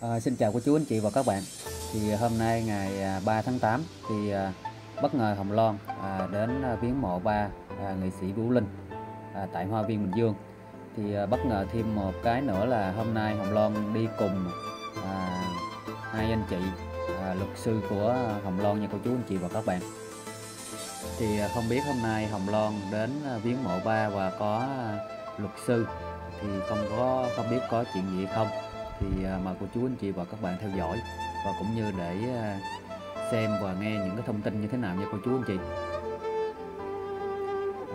À, xin chào cô chú anh chị và các bạn. Thì hôm nay ngày à, 3 tháng 8 thì à, bất ngờ Hồng Loan à, đến à, viếng mộ ba à, nghệ sĩ Vũ Linh à, tại Hoa Viên Bình Dương. Thì à, bất ngờ thêm một cái nữa là hôm nay Hồng Loan đi cùng à, hai anh chị à, luật sư của Hồng Loan nha cô chú anh chị và các bạn. Thì à, không biết hôm nay Hồng Loan đến à, viếng mộ ba và có à, luật sư thì không có không biết có chuyện gì không thì à, mời cô chú anh chị và các bạn theo dõi và cũng như để à, xem và nghe những cái thông tin như thế nào nha cô chú anh chị.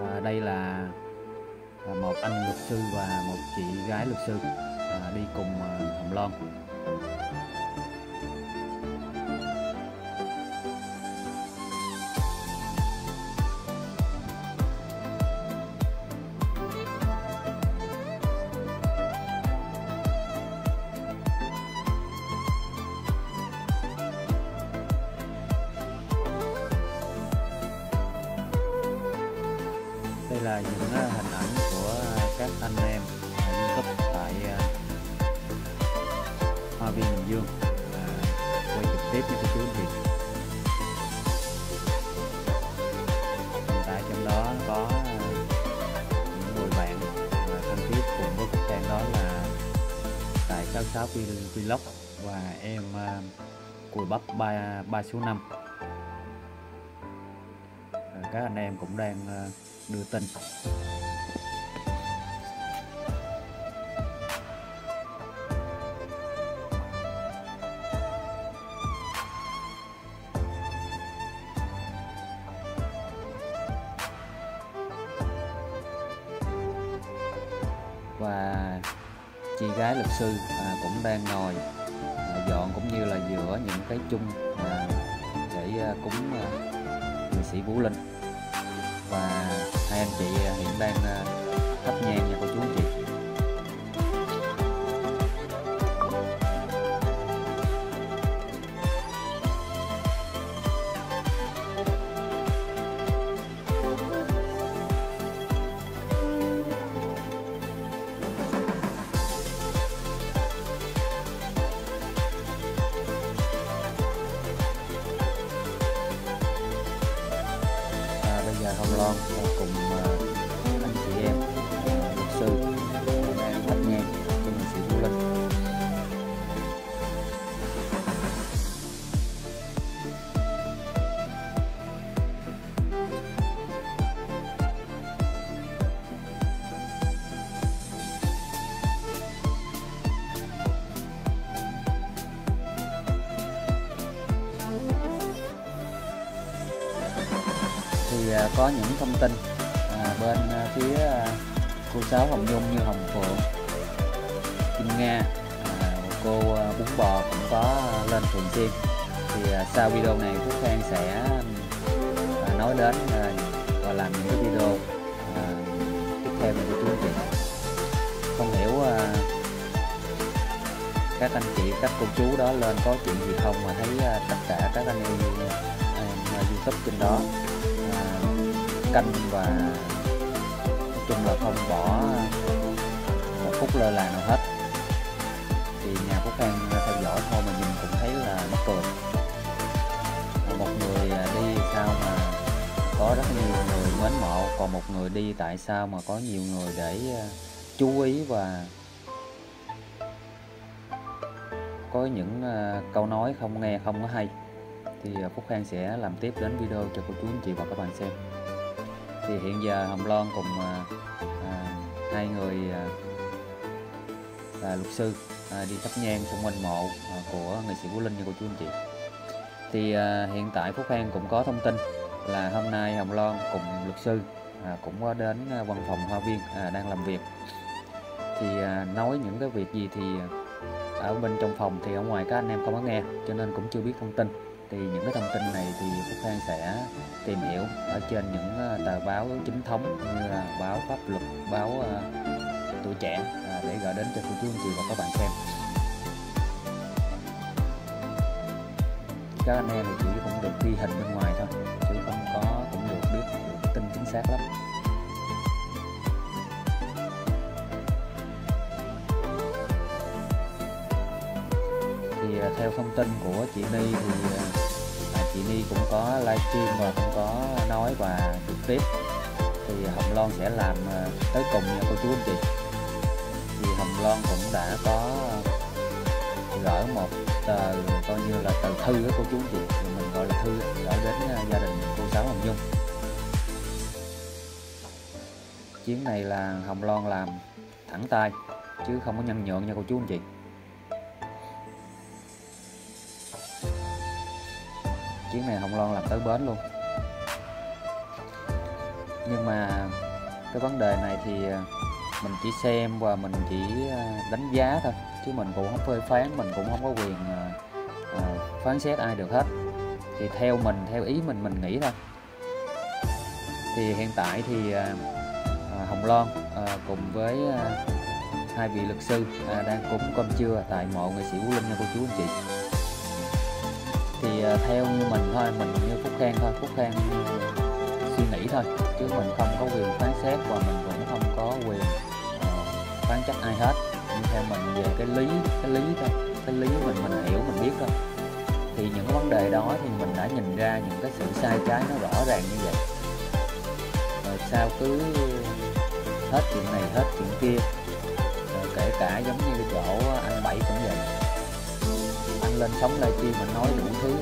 À, đây là à, một anh luật sư và một chị gái luật sư à, đi cùng Hồng Loan. Hình ảnh của các anh em youtube tại à, hoa viên bình dương. À, quay trực tiếp với cô chú anh chị. Hiện tại trong đó có à, những người bạn thân thiết cùng với các trang đó là tại 66 vlog và em cùi bắp ba ba số năm. Các anh em cũng đang đưa tin. Và chị gái luật sư à, cũng đang ngồi à, dọn cũng như là giữa những cái chung à, để à, cúng à, nghệ sĩ Vũ Linh. Và anh chị à, hiện đang à, thắp nhang nha cô chú. Thì à, có những thông tin à, bên à, phía à, cô giáo Hồng Nhung như Hồng Phượng, Kim Nga, à, cô Bún Bò cũng có lên thường xuyên thì sau video này Phúc Khang sẽ nói đến và làm những cái video tiếp theo cho chú chị không hiểu các anh chị các cô chú đó lên có chuyện gì không mà thấy tất cả các anh em, em youtube trên đó canh và nói chung là không bỏ một phút lơ là nào hết. Thì nhà Phúc Khang theo dõi thôi mà nhìn cũng thấy là mắc cười. Một người à, đi sao mà có rất nhiều người mến mộ, còn một người đi tại sao mà có nhiều người để à, chú ý và có những à, câu nói không nghe không có hay. Thì Phúc Khang sẽ làm tiếp đến video cho cô chú anh chị và các bạn xem thì hiện giờ Hồng Loan cùng à, à, hai người à, là luật sư à, đi thắp nhang xung quanh mộ à, của nghệ sĩ Vũ Linh như cô chú anh chị. Thì à, hiện tại Phúc An cũng có thông tin là hôm nay Hồng Loan cùng luật sư à, cũng có đến à, văn phòng Hoa Viên à, đang làm việc. Thì à, nói những cái việc gì thì à, ở bên trong phòng thì ở ngoài các anh em không có nghe cho nên cũng chưa biết thông tin thì những cái thông tin này thì Phúc Khang sẽ tìm hiểu ở trên những ờ, tờ báo chính thống như là báo pháp luật, báo uh, tuổi trẻ uh, để gửi đến cho cô chú anh chị và các bạn xem. Các anh em thì chỉ cũng được ghi hình bên ngoài thôi chứ không có cũng được biết được tin chính xác lắm. Thì à, theo thông tin của chị Ni thì à, à, chị Ni cũng có livestream và cũng có nói và trực tiếp. Thì Hồng Loan sẽ làm à, tới cùng nha cô chú anh chị. Thì Hồng Loan cũng đã có à, gửi một tờ coi như là tờ thư đó cô chú anh chị. Thì mình gọi là thư gửi đến à, gia đình cô giáo Hồng Nhung. Chuyến này là Hồng Loan làm thẳng tay chứ không có nhân nhượng nha cô chú anh chị. Chuyến này Hồng Loan làm tới bến luôn. Nhưng mà cái vấn đề này thì à, mình chỉ xem và mình chỉ à, đánh giá thôi. Chứ mình cũng không phê phán, mình cũng không có quyền à, phán xét ai được hết. Thì theo mình, theo ý mình mình nghĩ thôi. Thì hiện tại thì Hồng Loan cùng với hai vị luật sư đang cúng cơm trưa tại mộ nghệ sĩ Vũ Linh nha cô chú, anh chị thì ờ, theo như mình thôi mình như Phúc Khang thôi. Phúc Khang suy nghĩ thôi chứ mình không có quyền phán xét và mình cũng không có quyền uh, phán trách ai hết. Nhưng theo mình về cái lý cái lý thôi cái lý mình mình hiểu mình biết thôi. Thì những cái vấn đề đó thì mình đã nhìn ra những cái sự sai trái nó rõ ràng như vậy. Rồi sao cứ hết chuyện này hết chuyện kia. Rồi kể cả giống như cái chỗ anh bảy cũng vậy lên sóng livestream mình nói đủ thứ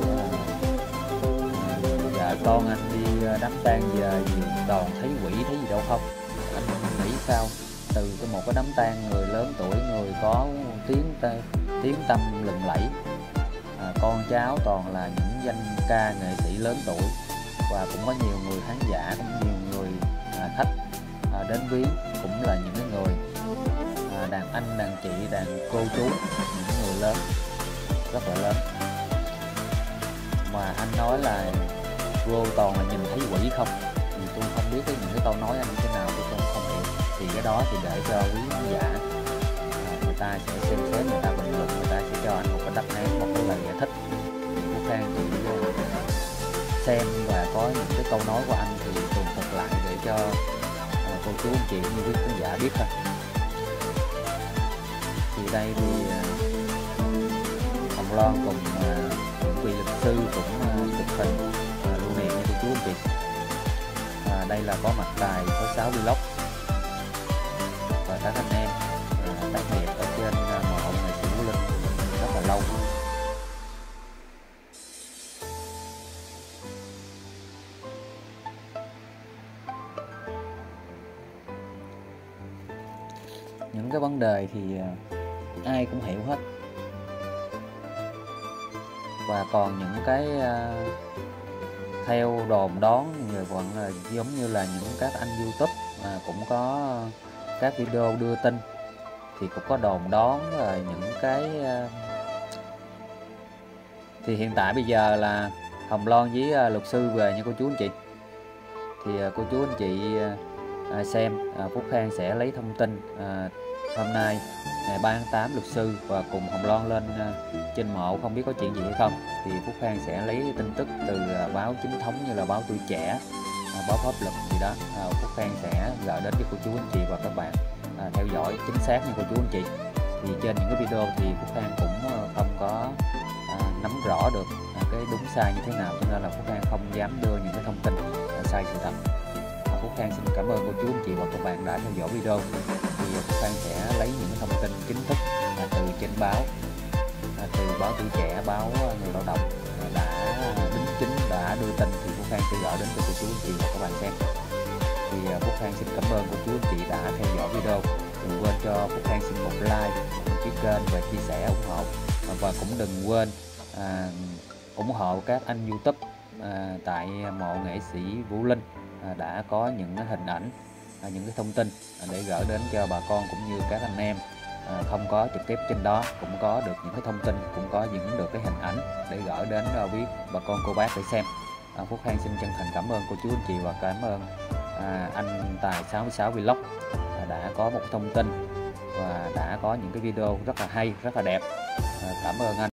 Dạ, vợ con anh đi ờ, đám tang về, gì toàn thấy quỷ thấy gì đâu không? Anh nghĩ sao? Từ cái một cái đám tang người lớn tuổi người có tiếng tiếng tâm lừng lẫy. À, con cháu toàn là những danh ca nghệ sĩ lớn tuổi và cũng có nhiều người khán giả cũng nhiều người à, khách à, đến viếng cũng là những cái người à, đàn anh đàn chị đàn cô chú những người lớn rất là lớn. Mà anh nói là vô toàn là nhìn thấy quỷ không? Thì tôi không biết cái những cái câu nói anh như thế nào tôi không không hiểu. Thì cái đó thì để cho quý khán giả à, người ta sẽ xem xét, người ta bình luận, người ta sẽ cho anh một cái đáp án, một cái lời giải thích. Của khang chỉ à, xem và có những cái câu nói của anh thì tường thuật lại để cho à, cô chú, anh chị như quý khán giả biết thôi. Thì đây thì Loan cùng à, những vị luật sư cũng à, chụp hình lưu niệm nha cô chú anh chị à, đây là có mặt tại số 6 vlog. Và các anh em à, tác nghiệp ở trên à, mộ nghệ sĩ Vũ Linh rất là lâu. Những cái vấn đề thì à, ai cũng hiểu hết và còn những cái uh, theo đồn đón người vẫn là giống như là những các anh YouTube mà cũng có các video đưa tin thì cũng có đồn đón là những cái uh, thì hiện tại bây giờ là Hồng Loan với ờ, uh, luật sư về nha cô chú anh chị. Thì uh, cô chú anh chị uh, xem uh, Phúc Khang sẽ lấy thông tin uh, hôm nay, ngày 3 tháng 8 luật sư và cùng Hồng Loan lên ờ, trên mộ không biết có chuyện gì hay không, thì Phúc Khang sẽ lấy tin tức từ ờ, báo chính thống như là báo tuổi trẻ ờ, báo pháp luật gì đó. Phúc Khang sẽ gửi đến cho cô chú anh chị và các bạn theo dõi chính xác như cô chú anh chị. Thì trên những cái video thì Phúc Khang cũng không có nắm rõ được cái đúng sai như thế nào, cho nên là Phúc Khang không dám đưa những cái thông tin sai sự thật. Khang xin cảm ơn cô chú anh chị và các bạn đã theo dõi video. Thì Phúc Khang sẽ lấy những thông tin chính thức à, từ trên báo à, từ báo tuổi trẻ báo người lao động à, đã đính chính đã đưa tin. Thì Phúc Khang sẽ gửi đến cho cô chú anh chị và các bạn xem. Thì Phúc Khang xin cảm ơn cô chú anh chị đã theo dõi video. Đừng quên cho Phúc Khang xin một like một cái kênh và chia sẻ ủng hộ. Và cũng đừng quên à, ủng hộ các anh YouTube à, tại mộ nghệ sĩ Vũ Linh. À, đã có những hình ảnh à, những cái thông tin để gửi đến cho bà con cũng như các anh em. À, không có trực tiếp trên đó cũng có được những cái thông tin cũng có những được cái hình ảnh để gửi đến à, quý bà con cô bác để xem. Phúc Khang xin chân thành cảm ơn cô chú anh chị và cảm ơn anh Tài 66 Vlog đã có một thông tin và đã có những cái video rất là hay rất là đẹp. Cảm ơn anh.